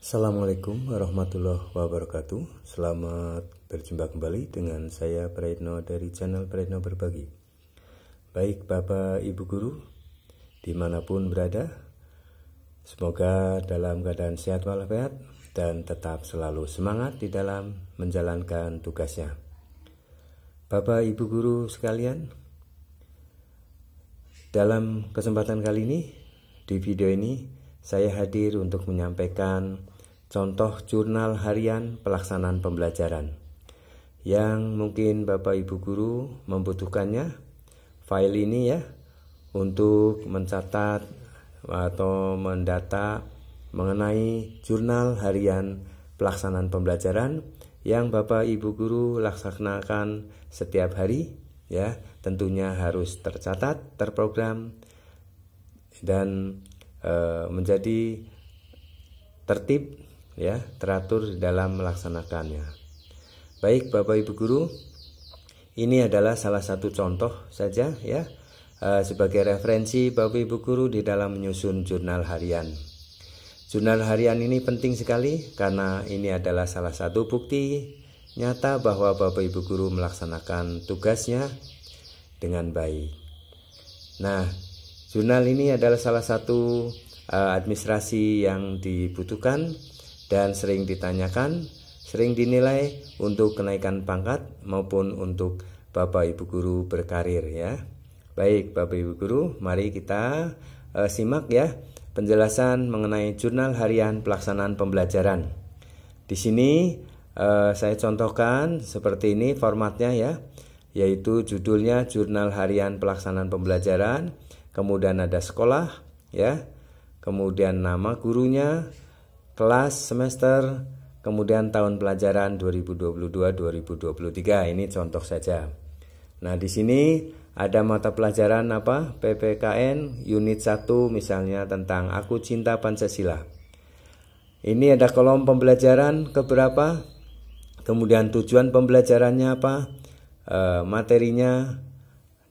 Assalamualaikum warahmatullahi wabarakatuh. Selamat berjumpa kembali dengan saya Praetno dari channel Praetno Berbagi. Baik Bapak Ibu Guru di mana pun berada Semoga dalam keadaan sehat walafiat dan tetap selalu semangat di dalam menjalankan tugasnya. Bapak Ibu Guru sekalian Dalam kesempatan kali ini di video ini saya hadir untuk menyampaikan contoh jurnal harian pelaksanaan pembelajaran. Yang mungkin Bapak Ibu guru membutuhkannya file ini ya untuk mencatat atau mendata mengenai jurnal harian pelaksanaan pembelajaran yang Bapak Ibu guru laksanakan setiap hari ya tentunya harus tercatat terprogram dan e, menjadi tertib ya teratur dalam melaksanakannya. Baik Bapak Ibu guru, ini adalah salah satu contoh saja ya e, sebagai referensi Bapak Ibu guru di dalam menyusun jurnal harian. Jurnal harian ini penting sekali karena ini adalah salah satu bukti nyata bahwa Bapak Ibu guru melaksanakan tugasnya dengan baik. Nah, Jurnal ini adalah salah satu uh, administrasi yang dibutuhkan dan sering ditanyakan, sering dinilai untuk kenaikan pangkat maupun untuk Bapak Ibu guru berkarir ya. Baik Bapak Ibu guru, mari kita uh, simak ya penjelasan mengenai jurnal harian pelaksanaan pembelajaran. Di sini uh, saya contohkan seperti ini formatnya ya, yaitu judulnya jurnal harian pelaksanaan pembelajaran kemudian ada sekolah ya kemudian nama gurunya kelas semester kemudian tahun pelajaran 2022-2023 ini contoh saja. Nah di sini ada mata pelajaran apa? PPKN unit 1 misalnya tentang aku cinta Pancasila. Ini ada kolom pembelajaran keberapa? Kemudian tujuan pembelajarannya apa? E, materinya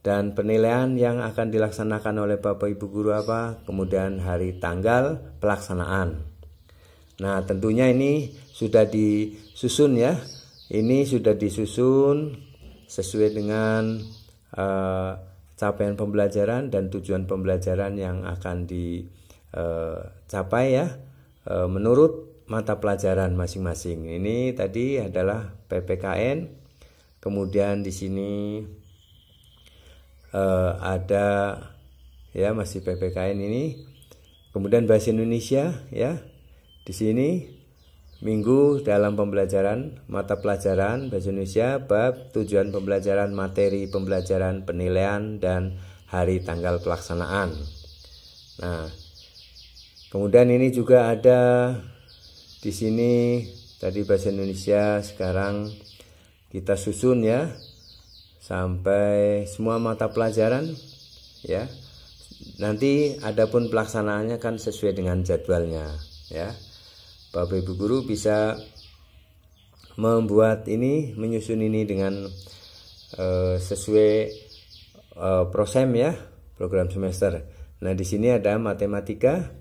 dan penilaian yang akan dilaksanakan oleh Bapak Ibu guru apa, kemudian hari tanggal pelaksanaan. Nah, tentunya ini sudah disusun ya. Ini sudah disusun sesuai dengan uh, capaian pembelajaran dan tujuan pembelajaran yang akan dicapai uh, ya uh, menurut mata pelajaran masing-masing. Ini tadi adalah PPKN. Kemudian di sini uh, ada ya masih PPKN ini. Kemudian bahasa Indonesia ya. Di sini minggu dalam pembelajaran mata pelajaran bahasa Indonesia bab tujuan pembelajaran materi pembelajaran penilaian dan hari tanggal pelaksanaan. Nah, kemudian ini juga ada di sini tadi bahasa Indonesia sekarang kita susun ya sampai semua mata pelajaran ya nanti adapun pelaksanaannya kan sesuai dengan jadwalnya ya Bapak Ibu guru bisa membuat ini menyusun ini dengan uh, sesuai uh, prosem ya program semester nah di sini ada matematika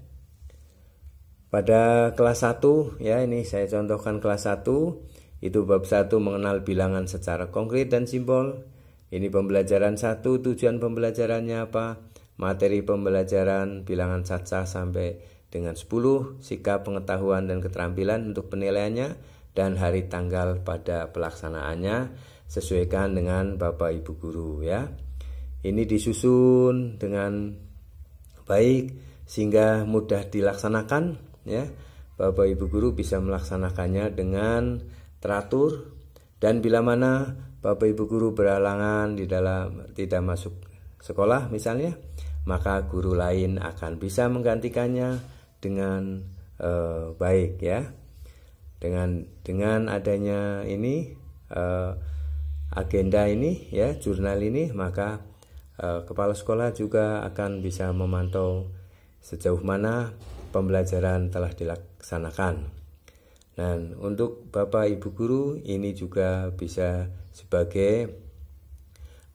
pada kelas 1 ya ini saya contohkan kelas 1 itu bab 1 mengenal bilangan secara konkret dan simbol ini pembelajaran satu, tujuan pembelajarannya apa? Materi pembelajaran bilangan caca sampai dengan 10, sikap pengetahuan dan keterampilan untuk penilaiannya, dan hari tanggal pada pelaksanaannya sesuaikan dengan Bapak Ibu Guru ya. Ini disusun dengan baik sehingga mudah dilaksanakan ya. Bapak Ibu Guru bisa melaksanakannya dengan teratur dan bila mana Bapak Ibu guru berhalangan di dalam tidak masuk sekolah misalnya, maka guru lain akan bisa menggantikannya dengan uh, baik ya. Dengan dengan adanya ini uh, agenda ini ya, jurnal ini, maka uh, kepala sekolah juga akan bisa memantau sejauh mana pembelajaran telah dilaksanakan. Dan untuk Bapak Ibu guru ini juga bisa sebagai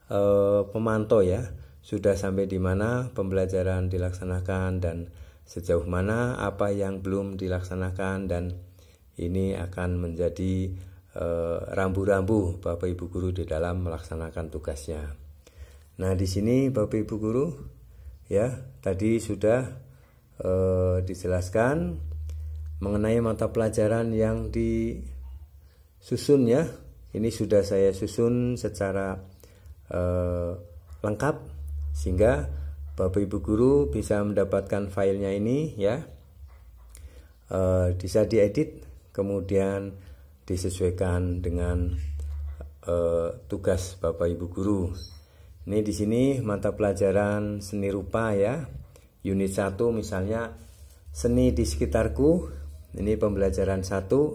uh, pemantau ya sudah sampai di mana pembelajaran dilaksanakan dan sejauh mana apa yang belum dilaksanakan dan ini akan menjadi eh, rambu-rambu Bapak Ibu guru di dalam melaksanakan tugasnya. Nah, di sini Bapak Ibu guru ya, tadi sudah eh, dijelaskan mengenai mata pelajaran yang disusun ya. Ini sudah saya susun secara eh, lengkap sehingga Bapak Ibu guru bisa mendapatkan filenya ini ya. Eh, bisa diedit kemudian disesuaikan dengan uh, tugas Bapak Ibu guru. Ini di sini mata pelajaran seni rupa ya. Unit 1 misalnya seni di sekitarku. Ini pembelajaran 1. Uh,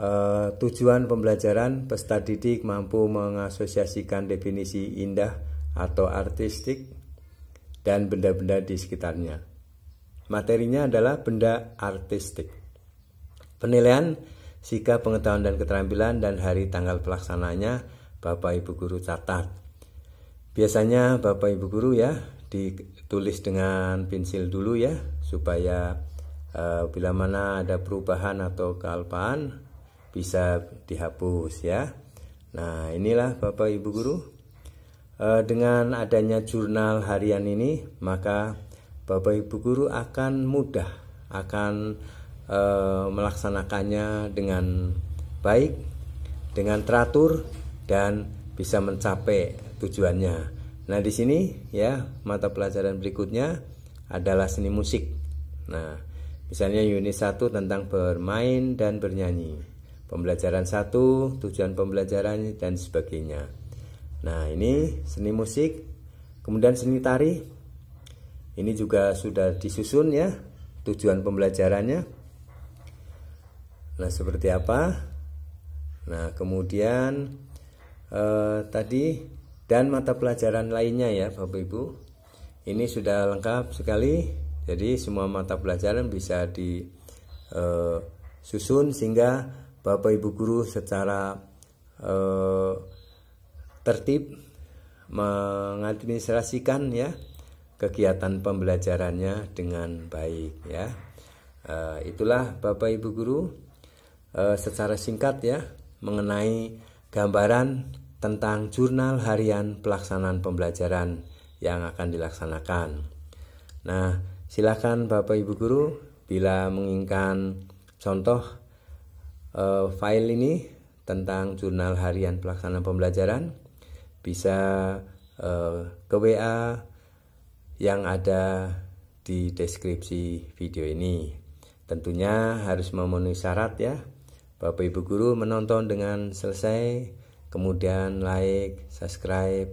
eh, tujuan pembelajaran peserta didik mampu mengasosiasikan definisi indah atau artistik dan benda-benda di sekitarnya. Materinya adalah benda artistik. Penilaian sikap pengetahuan dan keterampilan dan hari tanggal pelaksananya Bapak Ibu Guru catat. Biasanya Bapak Ibu Guru ya ditulis dengan pensil dulu ya supaya uh, bila mana ada perubahan atau kealpaan bisa dihapus ya. Nah inilah Bapak Ibu Guru dengan adanya jurnal harian ini maka Bapak Ibu Guru akan mudah akan e, melaksanakannya dengan baik, dengan teratur dan bisa mencapai tujuannya. Nah, di sini ya mata pelajaran berikutnya adalah seni musik. Nah, misalnya unit 1 tentang bermain dan bernyanyi. Pembelajaran 1, tujuan pembelajaran dan sebagainya. Nah, ini seni musik, kemudian seni tari. Ini juga sudah disusun ya tujuan pembelajarannya Nah, seperti apa? Nah, kemudian eh, tadi dan mata pelajaran lainnya ya, Bapak Ibu. Ini sudah lengkap sekali. Jadi semua mata pelajaran bisa disusun eh, sehingga Bapak Ibu guru secara eh, tertib mengadministrasikan ya kegiatan pembelajarannya dengan baik ya. Uh, itulah Bapak Ibu guru e, secara singkat ya mengenai gambaran tentang jurnal harian pelaksanaan pembelajaran yang akan dilaksanakan. Nah, silakan Bapak Ibu guru bila menginginkan contoh e, file ini tentang jurnal harian pelaksanaan pembelajaran bisa e, ke WA yang ada di deskripsi video ini. Tentunya harus memenuhi syarat ya Bapak Ibu Guru menonton dengan selesai, kemudian like, subscribe,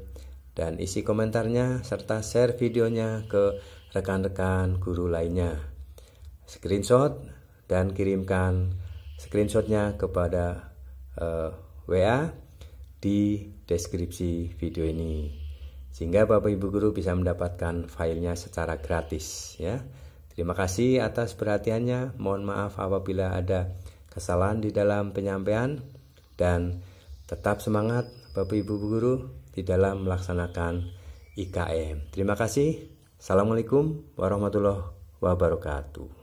dan isi komentarnya serta share videonya ke rekan-rekan guru lainnya. Screenshot dan kirimkan screenshotnya kepada uh, eh, WA di deskripsi video ini sehingga Bapak Ibu guru bisa mendapatkan filenya secara gratis ya. Terima kasih atas perhatiannya. Mohon maaf apabila ada kesalahan di dalam penyampaian dan tetap semangat Bapak Ibu guru di dalam melaksanakan IKM. Terima kasih. Assalamualaikum warahmatullahi wabarakatuh.